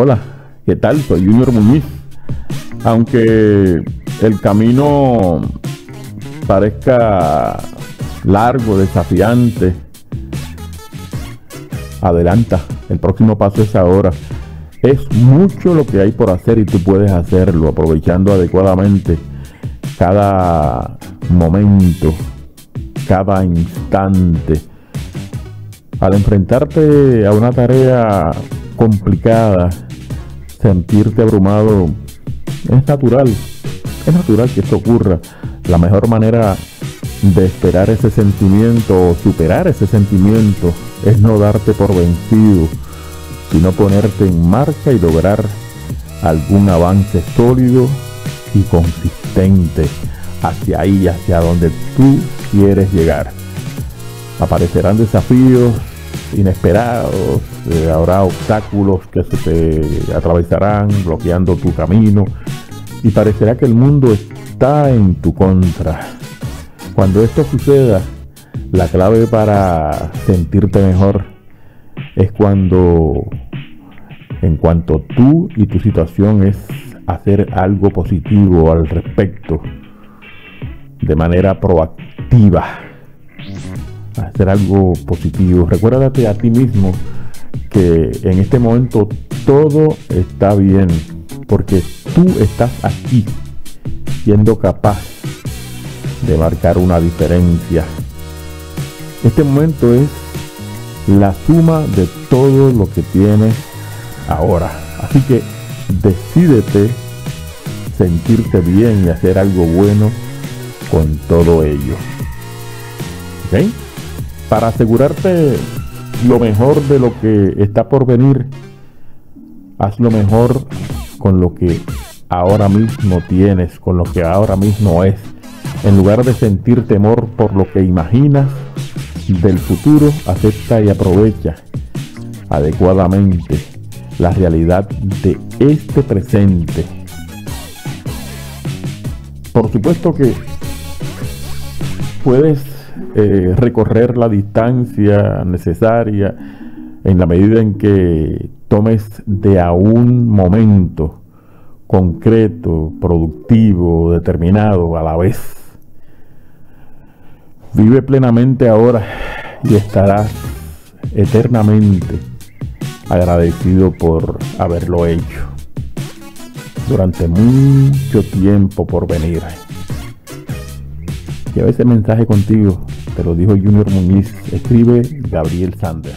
Hola, ¿qué tal? Soy Junior Muñiz. Aunque el camino parezca largo, desafiante, adelanta. El próximo paso es ahora. Es mucho lo que hay por hacer y tú puedes hacerlo aprovechando adecuadamente cada momento, cada instante. Al enfrentarte a una tarea complicada, sentirte abrumado, es natural, es natural que esto ocurra. La mejor manera de esperar ese sentimiento o superar ese sentimiento es no darte por vencido, sino ponerte en marcha y lograr algún avance sólido y consistente hacia ahí, hacia donde tú quieres llegar. Aparecerán desafíos inesperados, eh, habrá obstáculos que se te atravesarán bloqueando tu camino y parecerá que el mundo está en tu contra. Cuando esto suceda, la clave para sentirte mejor es cuando, en cuanto tú y tu situación es hacer algo positivo al respecto, de manera proactiva, hacer algo positivo. Recuérdate a ti mismo que en este momento todo está bien, porque tú estás aquí siendo capaz de marcar una diferencia. Este momento es la suma de todo lo que tienes ahora. Así que decídete sentirte bien y hacer algo bueno con todo ello. ¿Ok? Para asegurarte lo mejor de lo que está por venir, haz lo mejor con lo que ahora mismo tienes, con lo que ahora mismo es. En lugar de sentir temor por lo que imaginas del futuro, acepta y aprovecha adecuadamente la realidad de este presente. Por supuesto que puedes eh, recorrer la distancia necesaria en la medida en que tomes de a un momento concreto, productivo, determinado a la vez. Vive plenamente ahora y estarás eternamente agradecido por haberlo hecho durante mucho tiempo por venir. Lleva ese mensaje contigo, te lo dijo Junior Muñiz, escribe Gabriel Sander.